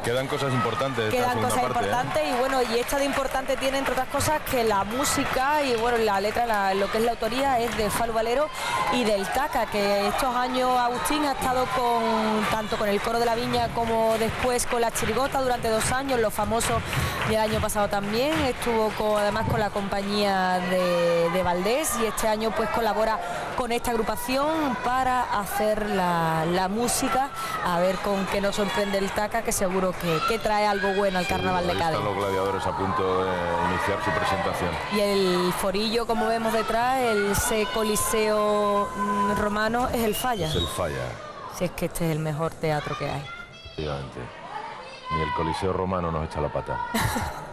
queda... Quedan cosas importantes. Quedan cosas importantes y bueno, y esta de importante tiene entre otras cosas que la música y bueno, la letra, lo que es la autoría es de Falo Valero y del Taca, que estos años Agustín ha estado con tanto con el coro de la viña como después con la chirigota durante dos años, los famosos y el año pasado también, estuvo además con la compañía de, de Valdés y este año pues colabora con esta agrupación para hacer la, música, a ver con qué nos sorprende el Taca, que seguro que, trae algo bueno al carnaval de Cádiz. Están los gladiadores a punto de iniciar su presentación. Y el forillo, como vemos detrás, el C Coliseo mm, romano, es el falla. Es el falla. Si es que este es el mejor teatro que hay. Efectivamente. Ni el Coliseo romano nos echa la pata.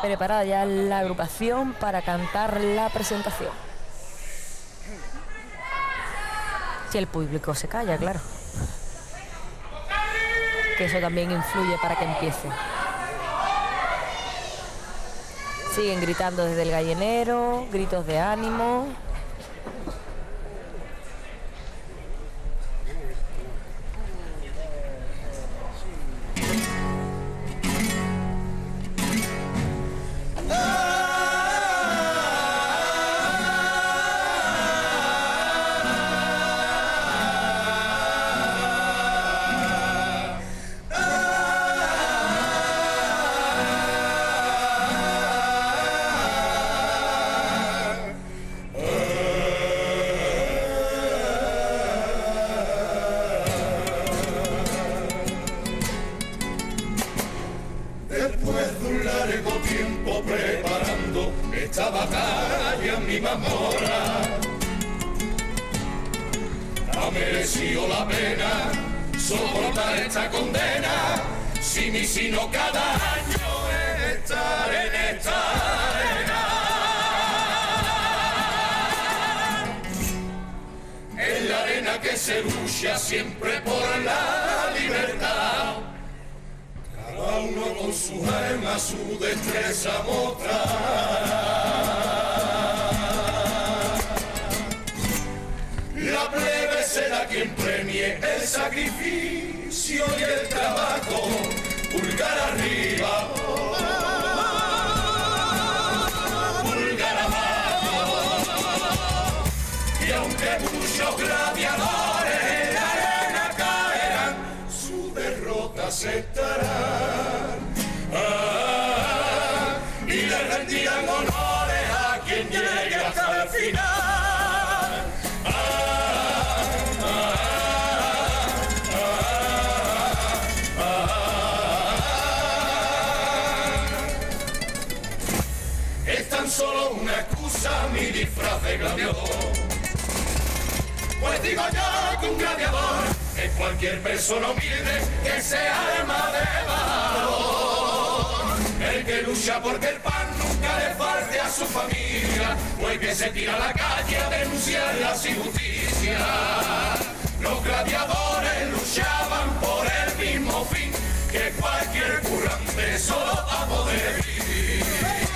preparada ya la agrupación para cantar la presentación. Si el público se calla, claro. Que eso también influye para que empiece. Siguen gritando desde el gallinero, gritos de ánimo. sino cada año estar en esta arena, en la arena que se lucha siempre por la libertad. Cada uno con sus armas, su destreza mostrará. La plebe será quien premie el sacrificio y el trabajo pulgar arriba, pulgar abajo. Y aunque muchos gladiadores en la arena caerán, su derrota se digo yo que un gladiador es cualquier persona humilde que se arma de valor. El que lucha porque el pan nunca le falte a su familia, o el que se tira a la calle a denunciar las injusticias. Los gladiadores luchaban por el mismo fin que cualquier currante solo a poder vivir.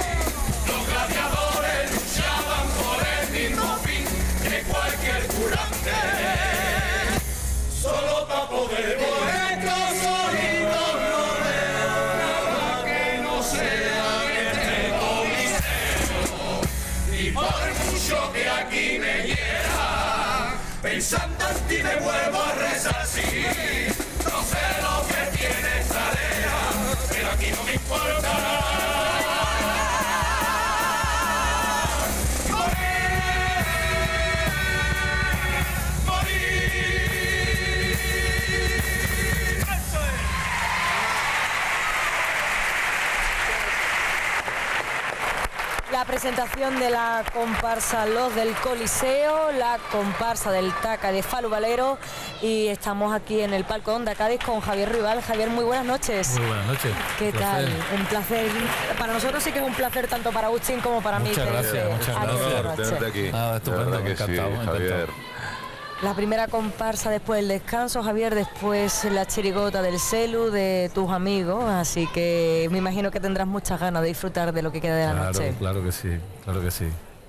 No sé lo que tienes tarea, pero aquí no me importa. Presentación de la comparsa Los del Coliseo, la comparsa del Taca de Falu Valero y estamos aquí en el palco Onda Cádiz con Javier Rival. Javier, muy buenas noches. Muy buenas noches. ¿Qué tal? Un placer. Para nosotros sí que es un placer tanto para Agustín como para mí. Muchas gracias, muchas gracias. Aquí. Ah, estupendo, encantado, Javier. La primera comparsa después del descanso, Javier, después la chirigota del celu de tus amigos, así que me imagino que tendrás muchas ganas de disfrutar de lo que queda de la noche. Claro que sí, claro que sí.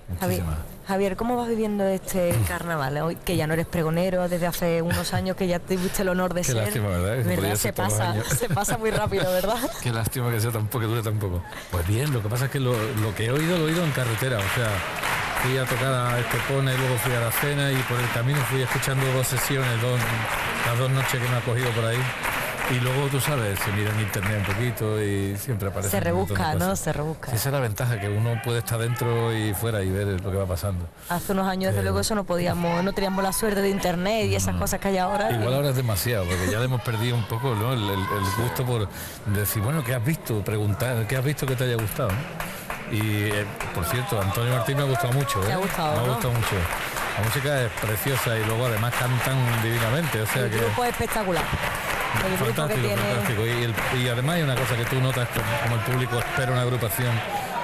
muchísimas. Javier, ¿cómo vas viviendo este carnaval? Hoy que ya no eres pregonero desde hace unos años que ya tuviste el honor de Qué ser. lástima, ¿verdad? Se pasa, se pasa muy rápido, ¿verdad? Qué lástima que sea tampoco, que dure tampoco. Pues bien, lo que pasa es que lo, lo que he oído, lo he oído en carretera, o sea, fui a tocar a Estepona y luego fui a la cena y por el camino fui escuchando dos sesiones, dos, las dos noches que me ha cogido por ahí. Y luego, tú sabes, se mira en internet un poquito y siempre aparece. Se rebusca, ¿no? Se rebusca. Esa es la ventaja, que uno puede estar dentro y fuera y ver lo que va pasando. Hace unos años, desde Eh, luego, eso no podíamos, no teníamos la suerte de internet y esas cosas que hay ahora. Igual ahora es demasiado, porque ya le hemos perdido un poco ¿no? el, el- el gusto por decir, bueno, ¿qué has visto? Preguntar, ¿qué has visto que te haya gustado? Y, eh, por cierto, Antonio Martín me ha gustado mucho. Te ha ¿eh? gustado, Me ha ¿no? gustado mucho. La música es preciosa y luego además cantan divinamente, o sea el que... grupo es espectacular. El Fantástico, tiene. fantástico. Y, el- y además hay una cosa que tú notas como, el público espera una agrupación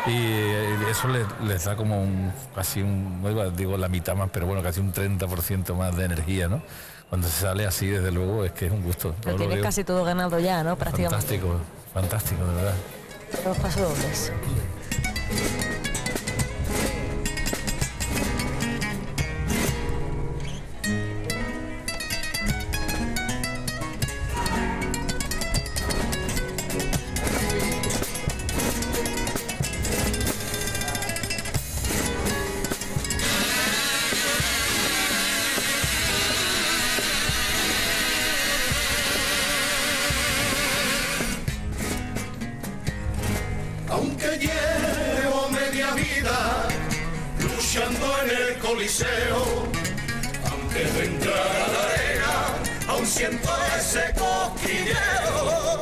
y eh, eso les, les da como un casi un, digo la mitad más, pero bueno, casi un 30% más de energía, ¿no? Cuando se sale así, desde luego, es que es un gusto. Lo tienes casi todo ganado ya, ¿no? Prácticamente. fantástico, fantástico, de verdad. Dos pasodobles. Aunque siento ese cosquilleo,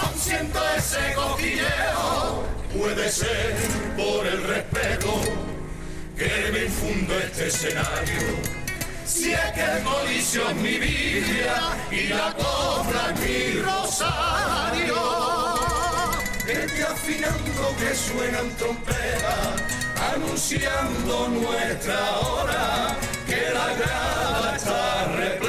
aún siento ese cosquilleo. Puede ser por el respeto que me infundo este escenario. Si es que el coliseo es mi vida y la cobra es mi rosario. Vete afinando que suenan trompetas, anunciando nuestra hora, que la grada está plebe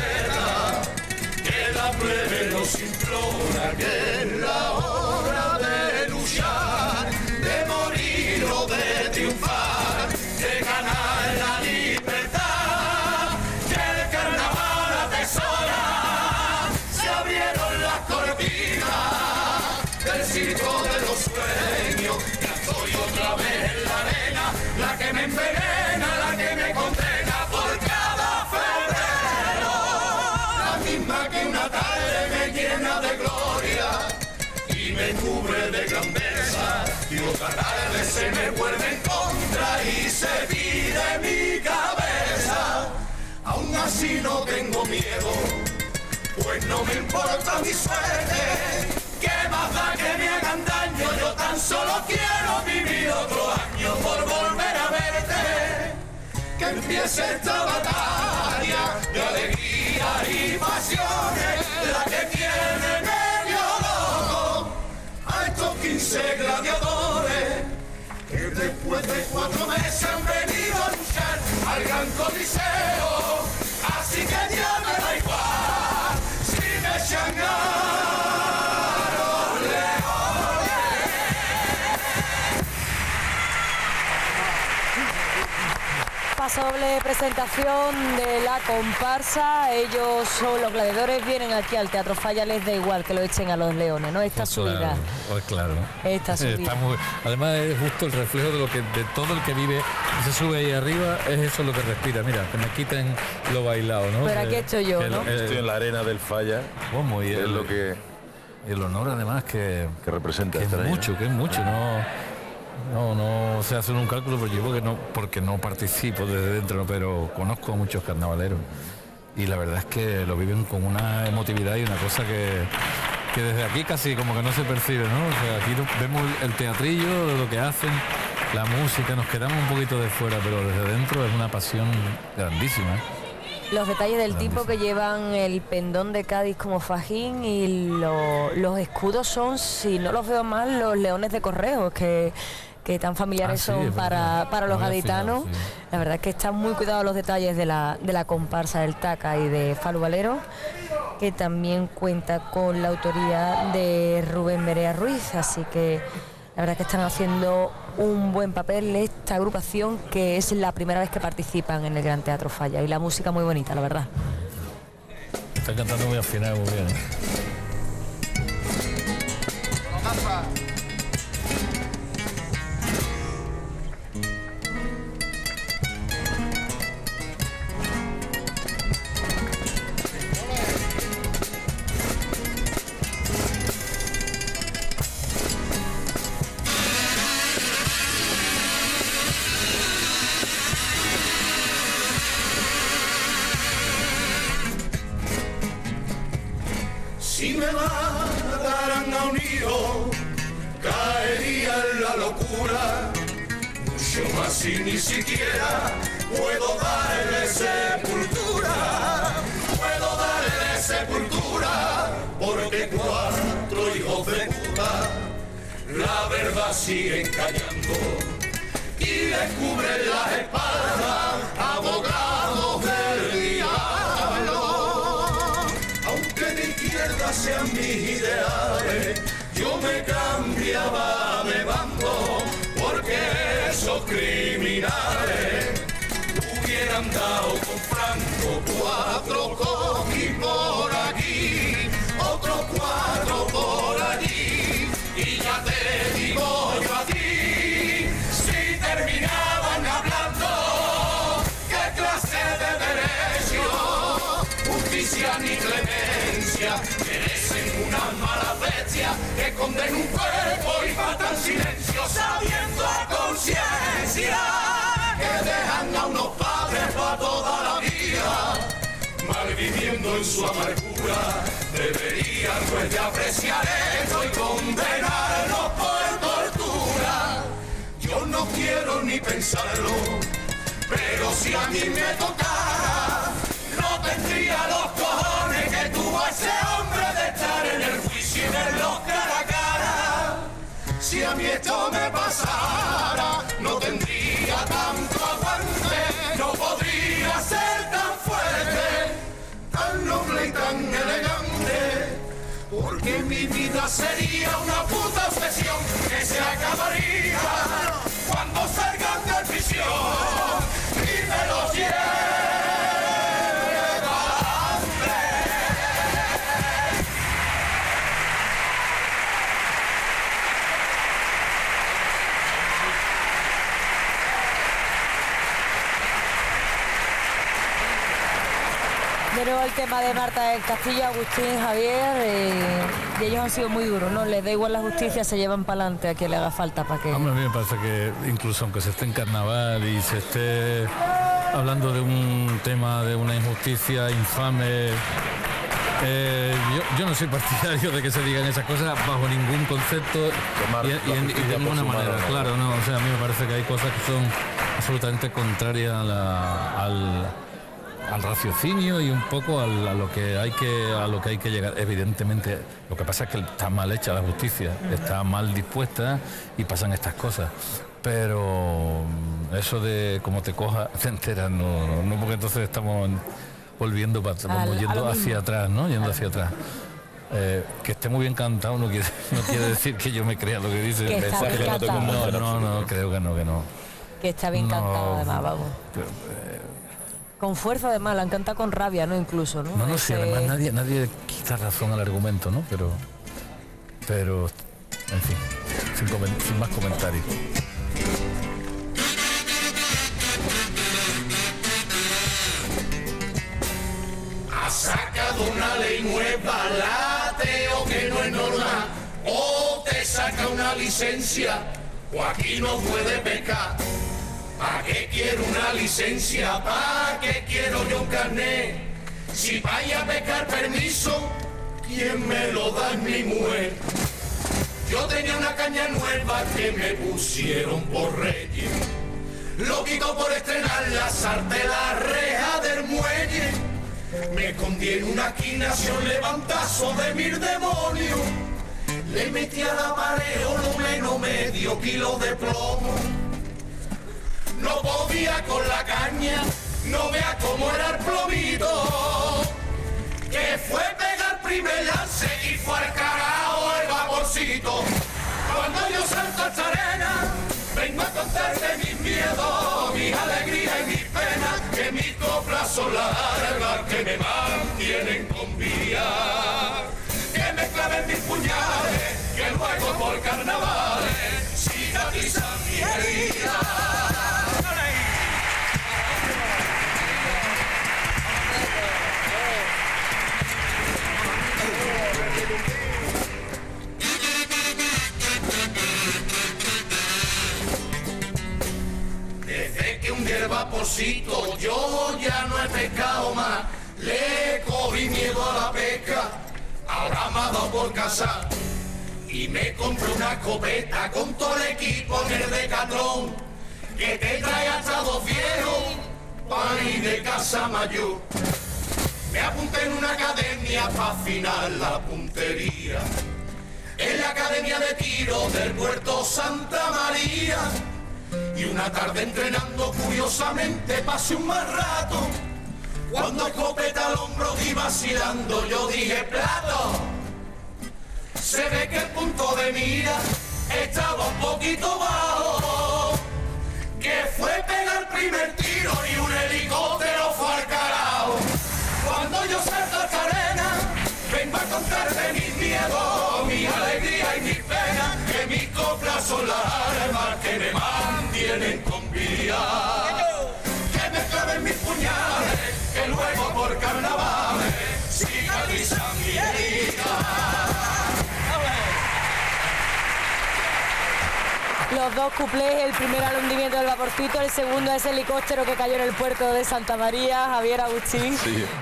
nos implora, que es la hora de luchar, de morir o de triunfar, de ganar la libertad, que el carnaval atesora, se abrieron las cortinas del circo de los sueños. Ya estoy otra vez Así no tengo miedo pues no me importa mi suerte. ¿Qué más da que me hagan daño? Yo tan solo quiero vivir otro año por volver a verte. Que empiece esta batalla de alegría y pasiones, la que tiene medio loco a estos 15 gladiadores que después de cuatro meses han venido a luchar al gran coliseo. Pasoble presentación de la comparsa. Ellos son los gladiadores, vienen aquí al Teatro Falla, les da igual que lo echen a los leones, ¿no? Esta Pues subida. Claro, pues claro. Esta subida. Está muy- además es justo el reflejo de lo que de todo el que vive y se sube ahí arriba, es eso lo que respira. Mira, que me quiten lo bailado, ¿no? Pero Que- aquí estoy yo, ¿no? eh, Estoy en la arena del falla, ¿Cómo? Y es lo que, y el honor además que, que representa que es mucho, que es mucho, no, no, no se hace un cálculo, pero yo porque no, porque no participo desde dentro, pero conozco a muchos carnavaleros y la verdad es que lo viven con una emotividad y una cosa que, que desde aquí casi como que no se percibe, ¿no? O sea, aquí vemos el teatrillo de lo que hacen, la música, nos quedamos un poquito de fuera, pero desde dentro es una pasión grandísima. ¿eh? Los detalles del tipo que llevan el pendón de Cádiz como fajín y lo- los escudos son, si no los veo mal, los leones de correo, que, que tan familiares Ah, son para, para los gaditanos. sí. La verdad es que están muy cuidados los detalles de la, de la comparsa del Taca y de Falu Valero, que también cuenta con la autoría de Rubén Berea Ruiz, así que la verdad es que están haciendo un buen papel esta agrupación que es la primera vez que participan en el Gran Teatro Falla y la música muy bonita, la verdad. Está cantando muy afinado, muy bien. Si sean mis ideales, yo me cambiaba de bando, porque esos criminales hubieran dado con Franco que condena un cuerpo y matan silencio sabiendo a conciencia que dejan a unos padres para toda la vida. Malviviendo en su amargura debería el juez de apreciar esto y condenarnos por tortura. Yo no quiero ni pensarlo pero si a mí me tocara no tendría los a mí esto me pasara, no tendría tanto aguante, no podría ser tan fuerte, tan noble y tan elegante. Porque mi vida sería una puta obsesión que se acabaría cuando salgan de prisión De nuevo el tema de Marta del Castillo, Agustín, Javier, eh, y ellos han sido muy duros, ¿no? Les da igual la justicia, se llevan para adelante a quien le haga falta para que... Hombre, a mí me parece que incluso aunque se esté en carnaval y se esté hablando de un tema de una injusticia infame, eh, yo, yo no soy partidario de que se digan esas cosas bajo ningún concepto Tomar y, la y en- y justicia de ninguna mano, manera. Claro, no, o sea, a mí me parece que hay cosas que son absolutamente contrarias a la- al, al raciocinio y un poco al- a lo que hay que a lo que hay que llegar. Evidentemente, lo que pasa es que está mal hecha la justicia, está mal dispuesta y pasan estas cosas. Pero mm, eso de como te coja, te enteras, no, no, no, porque entonces estamos volviendo, pa- Al- vamos a yendo hacia atrás, ¿no? Yendo hacia atrás. Eh, que esté muy bien cantado no quiere, no quiere decir que yo me crea lo que dice. Que Mensaje no No, no, creo que no, que no. Que está bien No. cantado además, vamos. Pero, eh, Con fuerza además, la han cantado con rabia, ¿no? Incluso, ¿no? No, no sé, Ese- además nadie, nadie quita razón al argumento, ¿no? Pero, pero, en fin, sin, más comentarios. Ha sacado una ley nueva, la teo que no es normal. O te saca una licencia, o aquí no puede pescar. ¿Para qué quiero una licencia? ¿Para qué quiero yo un carnet? Si vaya a pescar permiso, ¿quién me lo da es mi mujer? Yo tenía una caña nueva que me pusieron por reyes. Lo quito por estrenar la de la reja del muelle. Me escondí en una esquina un levantazo de mil demonios. Le metí a la mareo lo menos medio kilo de plomo. No podía con la caña, no vea cómo era el plomito. Que fue pegar primer lance y fue al carajo el vaporcito. Cuando yo salto a arena, Vengo a contarte mis miedos, mis alegrías y mis penas, que mis coplas son largas que me mantienen con vida. Que me claven mis puñales, que luego por carnavales cicatrizan mi herida. Escopeta con todo el equipo en el decatrón, que te trae hasta dos viejos, para ir de casa mayor. Me apunté en una academia para afinar la puntería, en la academia de tiro del puerto Santa María y una tarde entrenando curiosamente pasé un mal rato. Cuando escopeta al hombro y vacilando yo dije plato. Se ve que el punto de mira estaba un poquito bajo. Que fue pegar el primer tiro y un helicóptero fue al carajo. Cuando yo salto a arena, vengo a contarte mis miedos, mi alegría y mi pena, que mis coplas son las armas que me mantienen con vida. Que me claven mis puñales, que luego por carnavales cicatrizan mi herida. Los dos cuplés, el primer al hundimiento del vaporcito, el segundo es el helicóptero que cayó en el puerto de Santa María, Javier Agustín.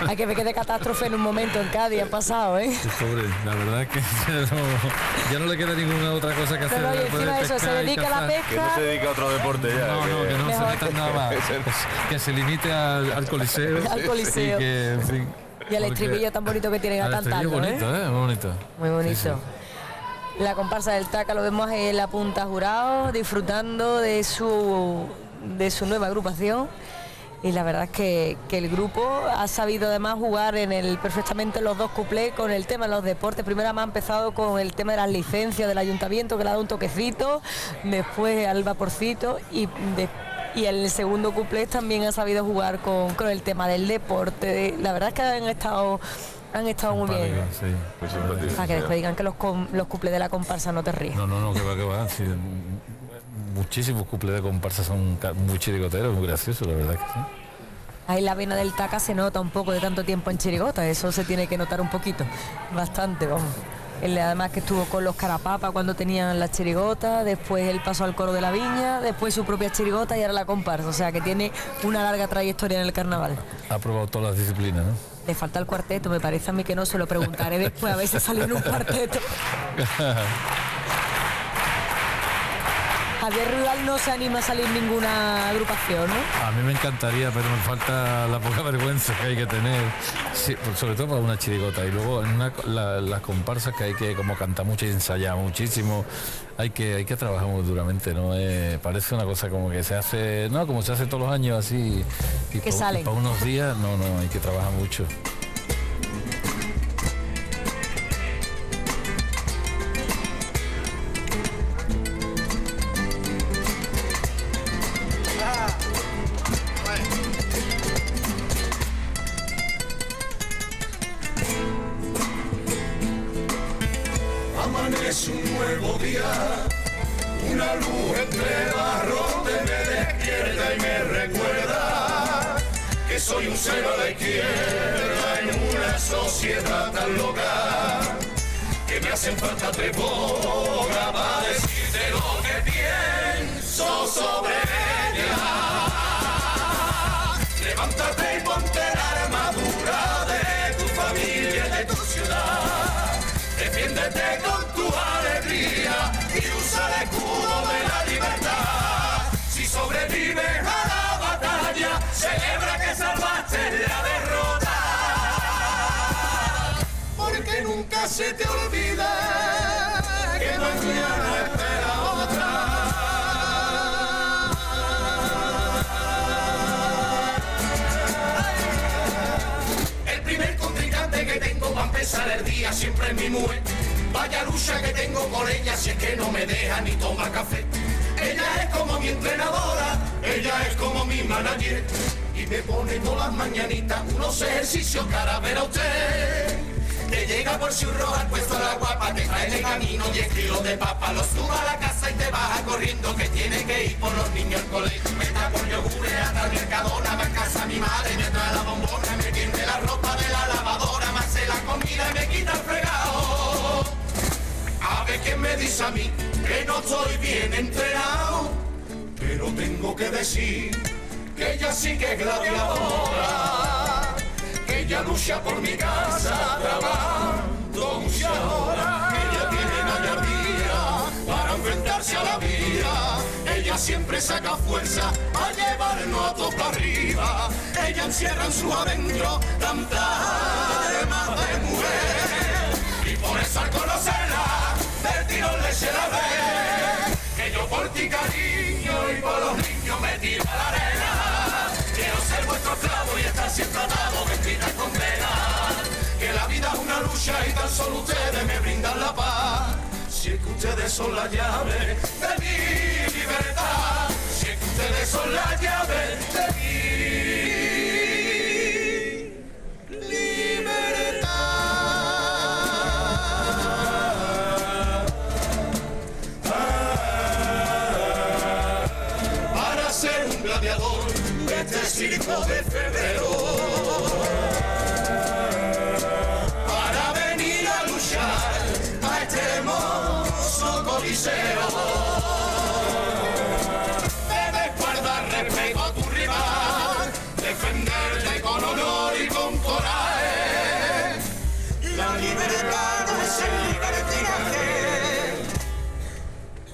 Hay que ver que de catástrofe en un momento en Cádiz ha pasado, ¿eh? pobre, la verdad es que ya no, le queda ninguna otra cosa que hacer. Pero oye, encima de eso, se dedica a la pesca. Que no se dedica a otro deporte ya. No, no, que no se meta nada más. que se limite al, coliseo. Al coliseo. Y que, en fin. Y al estribillo tan bonito que tienen a cantar. Muy bonito, ¿eh? Muy bonito. Muy bonito. La comparsa del Taca lo vemos en la punta jurado, disfrutando de su, de su nueva agrupación. Y la verdad es que, el grupo ha sabido además jugar en el perfectamente los dos cuplés con el tema de los deportes. Primero me ha empezado con el tema de las licencias del ayuntamiento, que le ha dado un toquecito, después al vaporcito y y el segundo cuplés también ha sabido jugar con, con el tema del deporte. La verdad es que han estado han estado muy bien. Para que después digan que los, los cuples de la comparsa no te ríen. No, no, no, que va, que va. muchísimos cuples de comparsa son muy chirigoteros, muy graciosos, la verdad que sí. Ahí la vena del taca se nota un poco de tanto tiempo en chirigota, eso se tiene que notar un poquito, bastante, vamos. Él además que estuvo con los Carapapa cuando tenían la chirigota, después él pasó al coro de la viña, después su propia chirigota y ahora la comparsa, o sea que tiene una larga trayectoria en el carnaval. Ha probado todas las disciplinas, ¿no? Le falta el cuarteto, me parece a mí que no, se lo preguntaré después a si sale en un cuarteto. Javier Rural no se anima a salir ninguna agrupación, ¿no? A mí me encantaría, pero me falta la poca vergüenza que hay que tener, sobre todo para una chirigota. Y luego en las comparsas que hay que como cantar mucho y ensayar muchísimo, hay que, hay que trabajar muy duramente, ¿no? Eh, parece una cosa como que se hace, no, como se hace todos los años así. Y, que sale. para unos días, no, no, hay que trabajar mucho. Se te olvida que mañana espera otra. El primer contrincante que tengo va a empezar el día siempre es mi mujer. Vaya lucha que tengo con ella si es que no me deja ni toma café. Ella es como mi entrenadora, ella es como mi manager. Y me pone todas las mañanitas unos ejercicios ver a usted. Te llega por su roja puesto la guapa, te trae de camino 10 kilos de papa, los suba a la casa y te baja corriendo que tiene que ir por los niños al colegio. Me da por yogures hasta el mercadona, va a casa mi madre, me trae la bombona, me tiende la ropa de la lavadora, me hace la comida y me quita el fregado. A ver quién me dice a mí que no estoy bien entrenado, pero tengo que decir que ella sí que es gladiadora, que ella lucha por mi casa, trabajando muchas horas, ella tiene gallardía para enfrentarse a la vida, ella siempre saca fuerza para llevarnos a todos para arriba, ella encierra en su adentro tanta alma de mujer, y por eso al conocerla, tirón le se la ve, que yo por ti cariño y por los niños me tiro a la arena. Quiero ser vuestro esclavo y estar siempre atado, vestida con pena. Que la vida es una lucha y tan solo ustedes me brindan la paz. Si es que ustedes son la llave de mi libertad. Si es que ustedes son la llave 8 de febrero. Para venir a luchar a este hermoso coliseo. Debes guardar respeto a tu rival, defenderte con honor y con coraje. La libertad no es el libertinaje.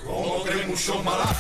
Como creen muchos malas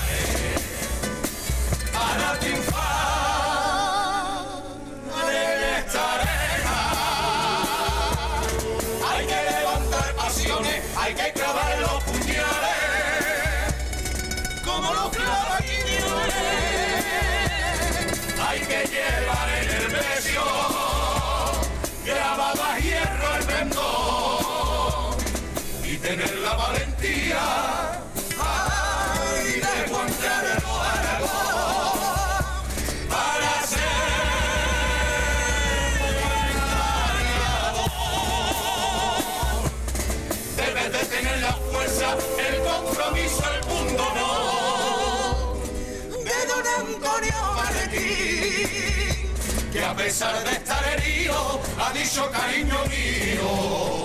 dicho cariño mío.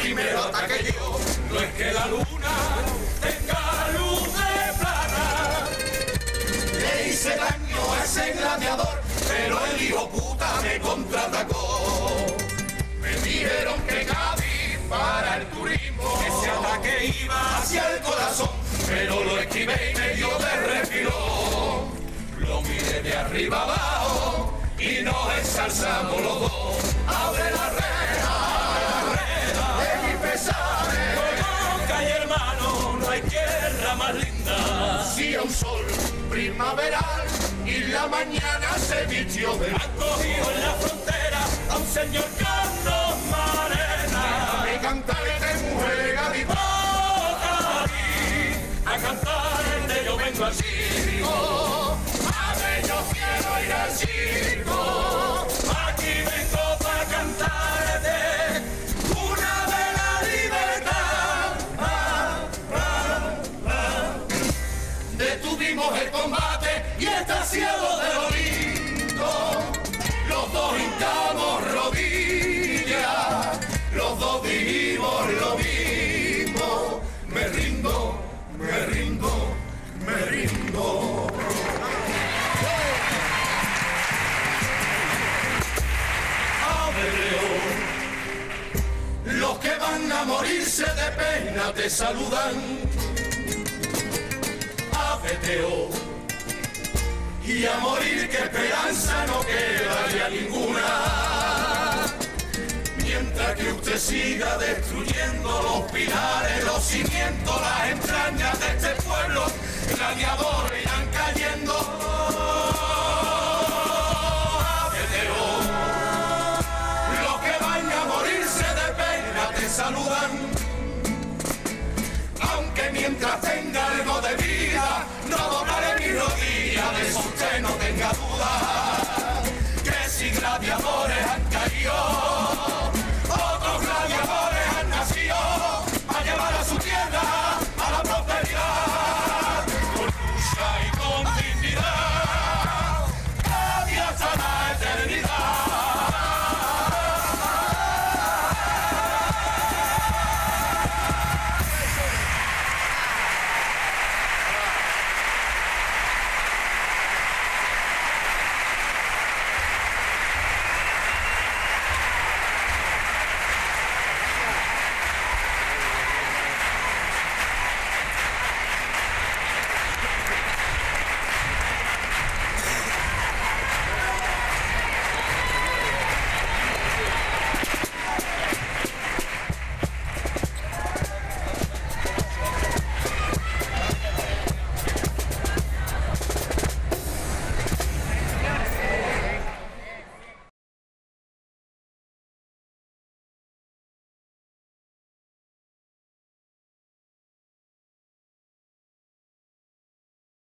Primero ataque yo. No es que la luna tenga luz de plata. Le hice daño a ese gladiador, pero el hijo puta me contraatacó. Me dijeron que Cádiz para el turismo, ese ataque iba hacia el corazón, pero lo esquivé y me dio de refilón. Lo miré de arriba abajo y nos ensalzamos los dos. Un sol primaveral y la mañana se vistió de Han cogido en la frontera a un señor Carlos Marena. Déjame cantar de mujer gaditana. A cantar el de yo vengo al circo. A ver, yo quiero ir al circo. Te saludan. AFTO. Y a morir que esperanza no queda ya ninguna. Mientras que usted siga destruyendo los pilares, los cimientos, las entrañas de este pueblo, cayendo